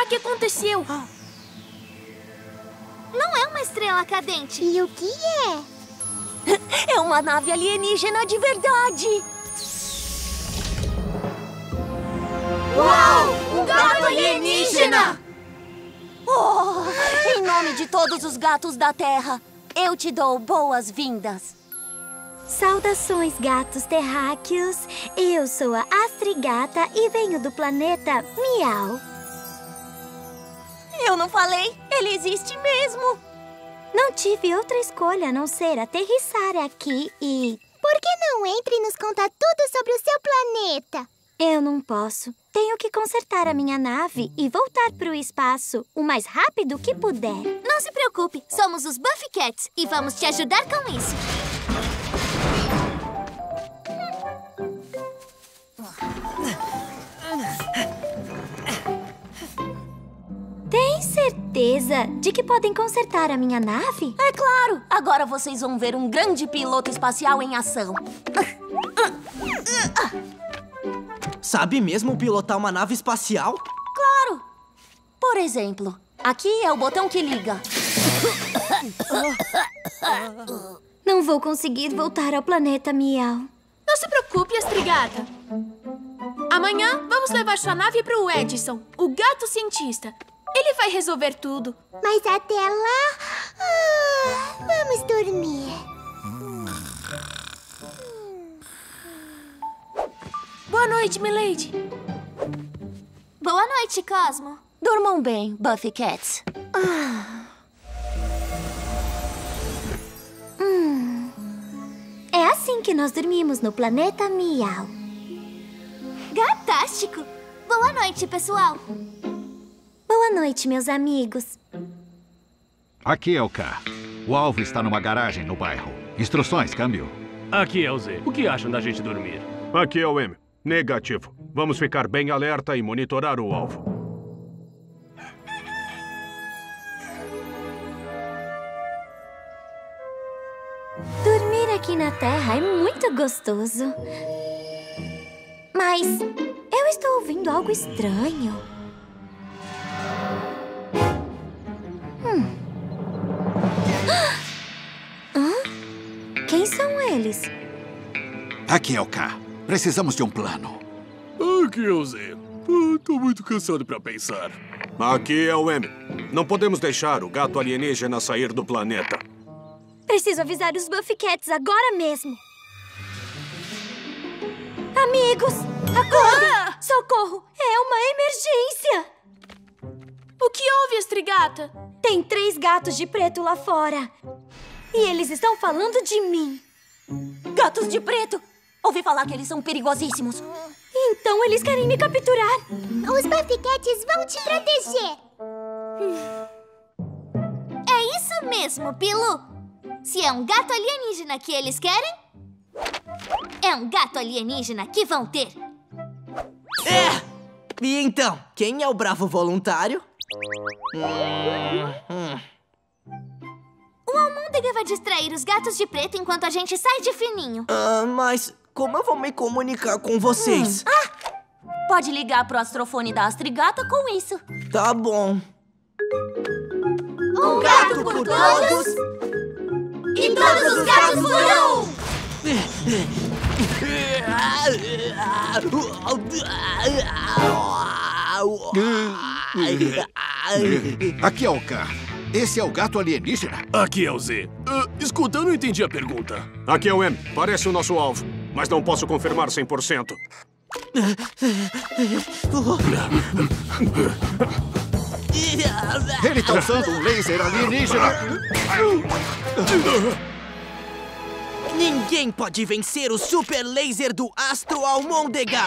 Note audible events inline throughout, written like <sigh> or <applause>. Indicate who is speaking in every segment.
Speaker 1: será que aconteceu?
Speaker 2: Não é uma estrela cadente.
Speaker 3: E o que é? <laughs>
Speaker 4: É uma nave alienígena de verdade!
Speaker 2: Uau! Um gato alienígena!
Speaker 4: Oh, em nome de todos os gatos da Terra, eu te dou boas-vindas.
Speaker 3: Saudações, gatos terráqueos. Eu sou a Astrigata e venho do planeta Miau.
Speaker 4: Eu não falei, ele existe mesmo.
Speaker 3: Não tive outra escolha a não ser aterrissar aqui e...
Speaker 5: Por que não entre e nos conta tudo sobre o seu planeta?
Speaker 3: Eu não posso. Tenho que consertar a minha nave e voltar para o espaço o mais rápido que puder.
Speaker 2: Não se preocupe, somos os Buffy Cats e vamos te ajudar com isso.
Speaker 3: Certeza de que podem consertar a minha nave?
Speaker 4: É claro! Agora vocês vão ver um grande piloto espacial em ação.
Speaker 6: Sabe mesmo pilotar uma nave espacial?
Speaker 4: Claro! Por exemplo, aqui é o botão que liga.
Speaker 3: Não vou conseguir voltar ao planeta Miau.
Speaker 1: Não se preocupe, Astrigata. Amanhã vamos levar sua nave para o Edison, o gato cientista. Ele vai resolver tudo.
Speaker 5: Mas até lá... ah, vamos dormir.
Speaker 1: Boa noite, Milady.
Speaker 2: Boa noite, Cosmo.
Speaker 4: Durmam bem, Buffy Cats.
Speaker 3: É assim que nós dormimos no planeta Miau.
Speaker 2: Gatástico! Boa noite, pessoal.
Speaker 3: Boa noite, meus amigos.
Speaker 7: Aqui é o K. O alvo está numa garagem no bairro. Instruções, câmbio.
Speaker 8: Aqui é o Z. O que acham da gente dormir?
Speaker 9: Aqui é o M. Negativo. Vamos ficar bem alerta e monitorar o alvo.
Speaker 3: Dormir aqui na Terra é muito gostoso. Mas eu estou ouvindo algo estranho. Eles?
Speaker 7: Aqui é o K. Precisamos de um plano.
Speaker 8: Aqui é o Z. Ah, tô muito cansado pra pensar.
Speaker 9: Aqui é o M. Não podemos deixar o gato alienígena sair do planeta.
Speaker 3: Preciso avisar os Buffy Cats agora mesmo. Amigos, acordem! Socorro! É uma emergência!
Speaker 1: O que houve, Astrigata?
Speaker 3: Tem três gatos de preto lá fora. E eles estão falando de mim.
Speaker 4: Gatos de preto! Ouvi falar que eles são perigosíssimos.
Speaker 3: Então eles querem me capturar.
Speaker 5: Os Buffy Cats vão te proteger.
Speaker 2: É isso mesmo, Pilu. Se é um gato alienígena que eles querem, é um gato alienígena que vão ter.
Speaker 6: É! E então, quem é o bravo voluntário? Hum, hum.
Speaker 2: O Almôndega vai distrair os gatos de preto enquanto a gente sai de fininho.
Speaker 6: Ah, mas como eu vou me comunicar com vocês?
Speaker 4: Pode ligar pro astrofone da Astrigata com isso.
Speaker 6: Tá bom.
Speaker 2: Um gato por todos e todos os gatos por um!
Speaker 7: Aqui é o K. Esse é o gato alienígena?
Speaker 8: Aqui é o Z. Ah, escuta, eu não entendi a pergunta.
Speaker 9: Aqui é o M. Parece o nosso alvo, mas não posso confirmar 100%.
Speaker 7: Ele está usando um laser alienígena.
Speaker 6: Ninguém pode vencer o super laser do Astro Almôndega!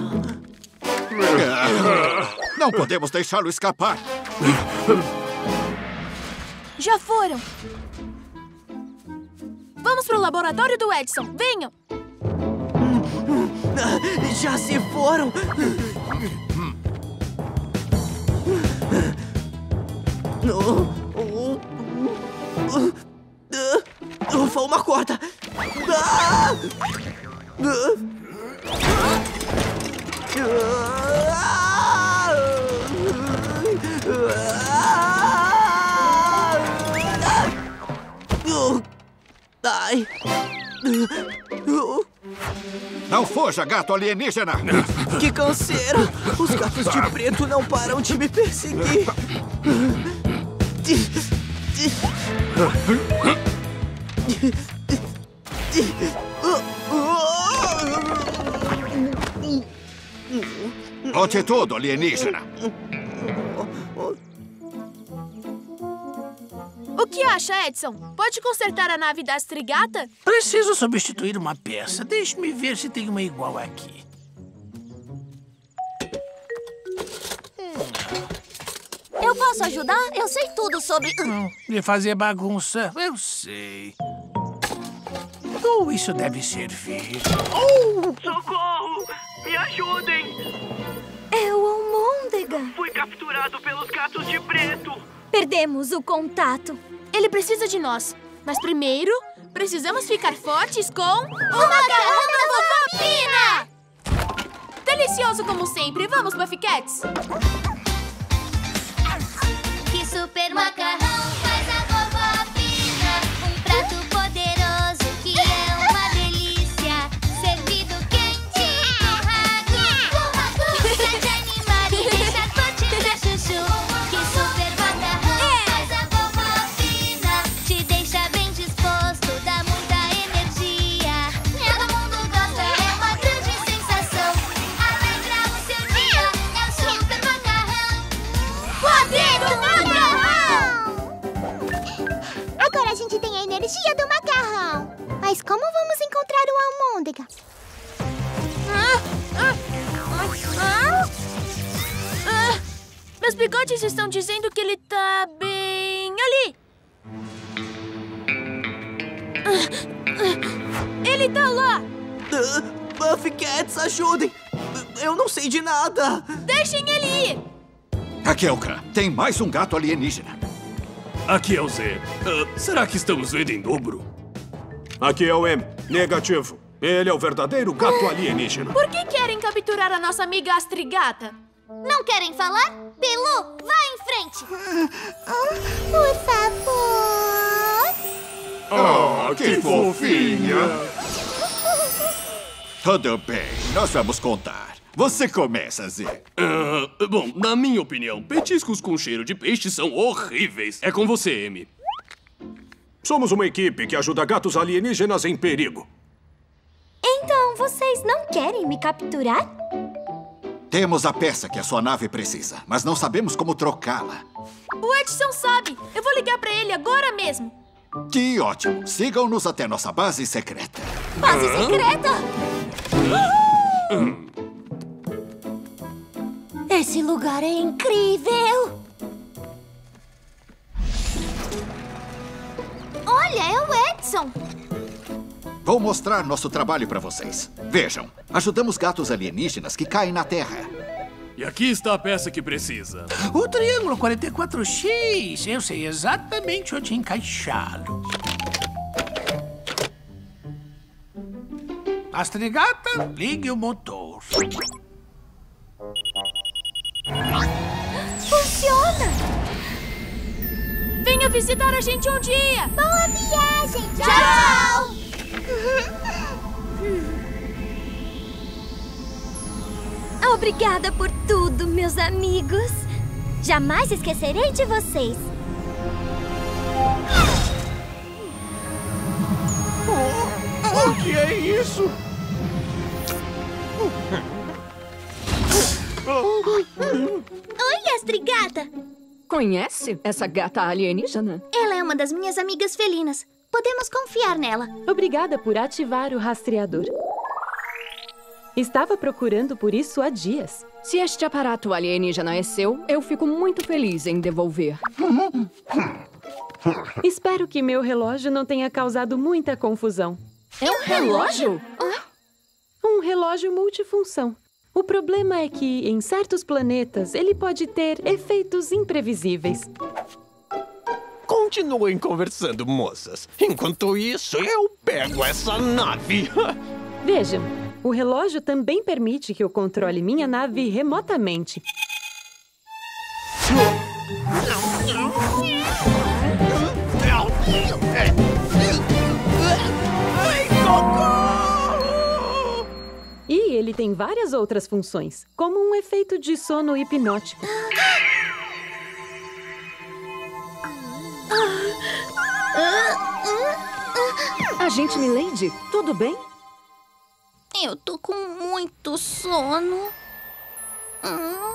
Speaker 7: Não podemos deixá-lo escapar.
Speaker 1: Já foram. Vamos pro laboratório do Edson. Venham.
Speaker 6: Já se foram! Ufa, uma corda! Ah! Ai.
Speaker 7: Não fuja, gato alienígena!
Speaker 6: Que canseira! Os gatos de preto não param de me perseguir. <laughs>
Speaker 7: Conte tudo, alienígena.
Speaker 1: O que acha, Edson? Pode consertar a nave da Astrigata?
Speaker 10: Preciso substituir uma peça. Deixe-me ver se tem uma igual aqui.
Speaker 4: Eu posso ajudar? Eu sei tudo sobre...
Speaker 10: Hum, De fazer bagunça, eu sei. Oh, isso deve servir.
Speaker 11: Socorro! Me ajudem!
Speaker 3: Almôndega.
Speaker 11: Fui capturado pelos gatos de preto.
Speaker 3: Perdemos o contato.
Speaker 1: Ele precisa de nós. Mas primeiro, precisamos ficar fortes com... O
Speaker 2: macarrão da vovó Pina!
Speaker 1: Delicioso como sempre. Vamos, Buffy Cats!
Speaker 2: Energia do macarrão.
Speaker 5: Mas como vamos encontrar o almôndega?
Speaker 1: Ah, meus bigodes estão dizendo que ele tá bem ali. Ah, ah, ele tá lá.
Speaker 6: Ah, Buffy Cats, ajudem! Eu não sei de nada!
Speaker 1: Deixem ele ir.
Speaker 7: Raquelka, tem mais um gato alienígena.
Speaker 8: Aqui é o Z. Ah, será que estamos vendo em dobro?
Speaker 9: Aqui é o M. Negativo. Ele é o verdadeiro gato <gasps> alienígena.
Speaker 1: Por que querem capturar a nossa amiga Astrigata?
Speaker 2: Não querem falar? Bilu, vá em frente! <laughs>
Speaker 5: Por favor.
Speaker 7: Oh, que fofinha! <laughs> Tudo bem, nós vamos contar. Você começa, Z.
Speaker 8: Ah, bom, na minha opinião, petiscos com cheiro de peixe são horríveis. É com você, M.
Speaker 9: Somos uma equipe que ajuda gatos alienígenas em perigo.
Speaker 3: Então, vocês não querem me capturar?
Speaker 7: Temos a peça que a sua nave precisa, mas não sabemos como trocá-la.
Speaker 1: O Edson sabe. Eu vou ligar pra ele agora mesmo.
Speaker 7: Que ótimo! Sigam-nos até nossa base secreta.
Speaker 2: Base secreta!
Speaker 4: Esse lugar é incrível!
Speaker 2: Olha, é o Edson!
Speaker 7: Vou mostrar nosso trabalho para vocês. Vejam, ajudamos gatos alienígenas que caem na Terra.
Speaker 8: E aqui está a peça que precisa.
Speaker 10: O triângulo 44X. Eu sei exatamente onde encaixá-lo. Astrigata, ligue o motor.
Speaker 1: Visitar a gente um dia.
Speaker 5: Boa viagem.
Speaker 2: Tchau! <laughs>
Speaker 3: Obrigada por tudo, meus amigos. Jamais esquecerei de vocês.
Speaker 10: O que é isso?
Speaker 2: Oi, Astrigata!
Speaker 12: Conhece essa gata alienígena?
Speaker 2: Ela é uma das minhas amigas felinas. Podemos confiar nela.
Speaker 13: Obrigada por ativar o rastreador. Estava procurando por isso há dias.
Speaker 12: Se este aparato alienígena é seu, eu fico muito feliz em devolver.
Speaker 13: Espero que meu relógio não tenha causado muita confusão.
Speaker 12: É um relógio?
Speaker 13: Um relógio multifunção. O problema é que, em certos planetas, ele pode ter efeitos imprevisíveis.
Speaker 14: Continuem conversando, moças. Enquanto isso, eu pego essa nave. <laughs>
Speaker 13: Vejam, o relógio também permite que eu controle minha nave remotamente. Ele tem várias outras funções, como um efeito de sono hipnótico. Agente Milady, tudo bem?
Speaker 2: Eu tô com muito sono. Hum.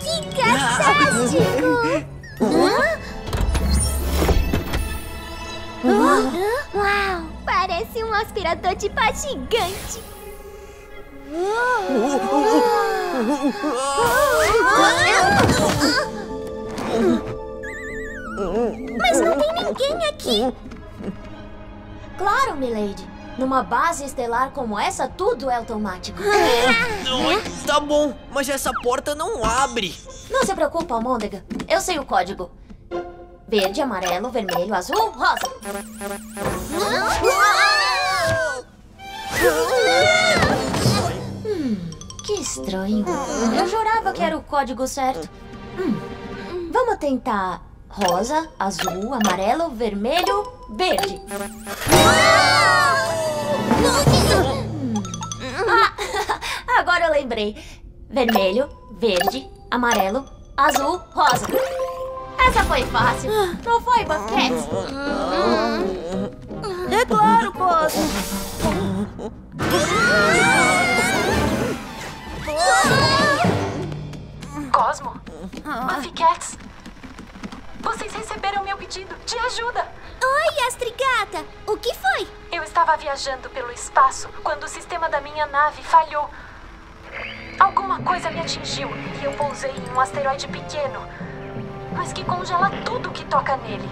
Speaker 5: Que <laughs> Uau! Parece um aspirador de pá gigante.
Speaker 4: Mas não tem ninguém aqui. Claro, Milady. Numa base estelar como essa, tudo é automático.
Speaker 6: Tá bom, mas essa porta não abre.
Speaker 4: Não se preocupa, Almôndega. Eu sei o código. Verde, amarelo, vermelho, azul, rosa. Hum, que estranho. Eu jurava que era o código certo. Hum, vamos tentar rosa, azul, amarelo, vermelho, verde. Ah, <laughs> agora eu lembrei. Vermelho, verde, amarelo, azul, rosa. Essa foi fácil. Não foi, Buckets?
Speaker 5: É claro, Cosmo.
Speaker 15: Cosmo? Buffy Cats? Vocês receberam meu pedido de ajuda.
Speaker 5: Oi, Astrigata. O que foi?
Speaker 15: Eu estava viajando pelo espaço quando o sistema da minha nave falhou. Alguma coisa me atingiu e eu pousei em um asteroide pequeno, mas que congela tudo que toca nele.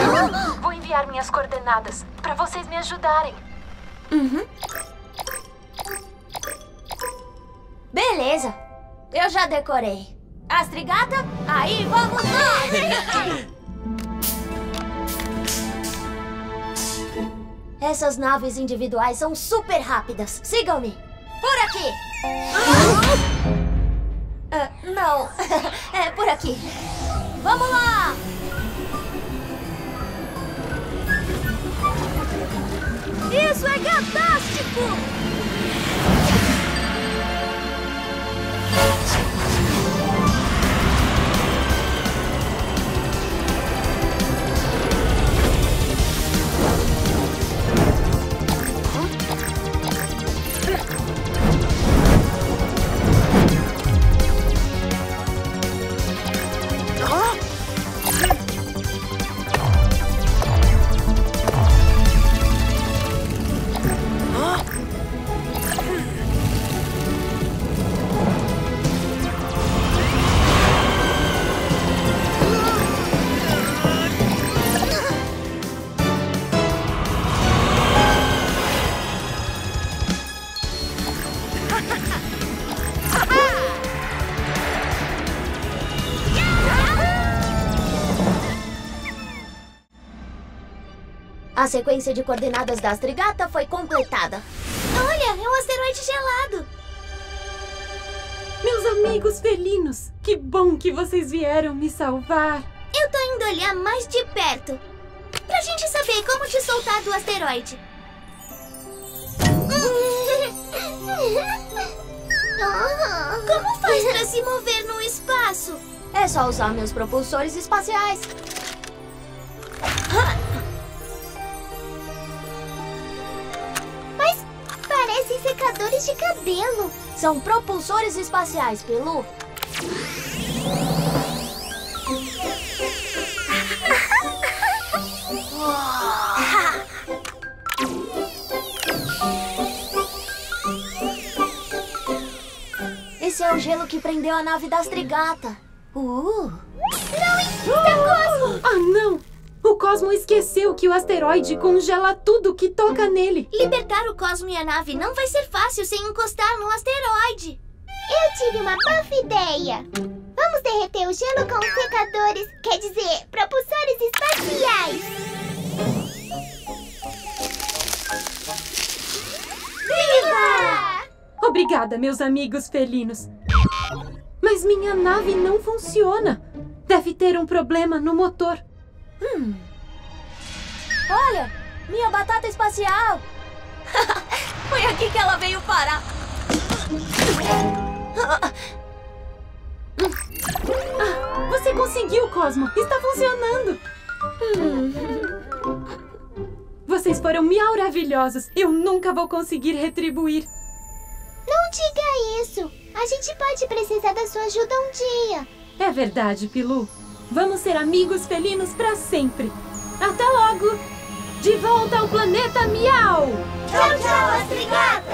Speaker 15: <laughs> Vou enviar minhas coordenadas para vocês me ajudarem.
Speaker 4: Uhum. Beleza. Eu já decorei. Astrigata, aí vamos nós! <laughs> Essas naves individuais são super rápidas. Sigam-me. Por aqui. <laughs> Ah, não. É por aqui. Vamos lá!
Speaker 5: Isso é fantástico!
Speaker 4: A sequência de coordenadas da Astrigata foi completada.
Speaker 5: Olha, é um asteroide gelado.
Speaker 13: Meus amigos felinos, que bom que vocês vieram me salvar.
Speaker 5: Eu tô indo olhar mais de perto. Pra gente saber como te soltar do asteroide. <laughs> Como faz pra se mover no espaço?
Speaker 4: É só usar meus propulsores espaciais.
Speaker 5: De cabelo.
Speaker 4: São propulsores espaciais, Pelu. Esse é o gelo que prendeu a nave da Astrigata. Uh!
Speaker 5: Não!
Speaker 13: Ah, não! O Cosmo esqueceu que o asteroide congela tudo que toca nele.
Speaker 5: Libertar o Cosmo e a nave não vai ser fácil sem encostar no asteroide. Eu tive uma buff ideia. Vamos derreter o gelo com os secadores, quer dizer, propulsores espaciais. Viva!
Speaker 13: Obrigada, meus amigos felinos. Mas minha nave não funciona. Deve ter um problema no motor.
Speaker 4: Hum. Olha, minha batata espacial. <laughs> Foi aqui que ela veio parar.
Speaker 13: Você conseguiu, Cosmo. Está funcionando. Vocês foram maravilhosos. Eu nunca vou conseguir retribuir.
Speaker 5: Não diga isso. A gente pode precisar da sua ajuda um dia.
Speaker 13: É verdade, Pilu. Vamos ser amigos felinos para sempre. Até logo! De volta ao planeta Miau! Tchau, tchau, obrigada!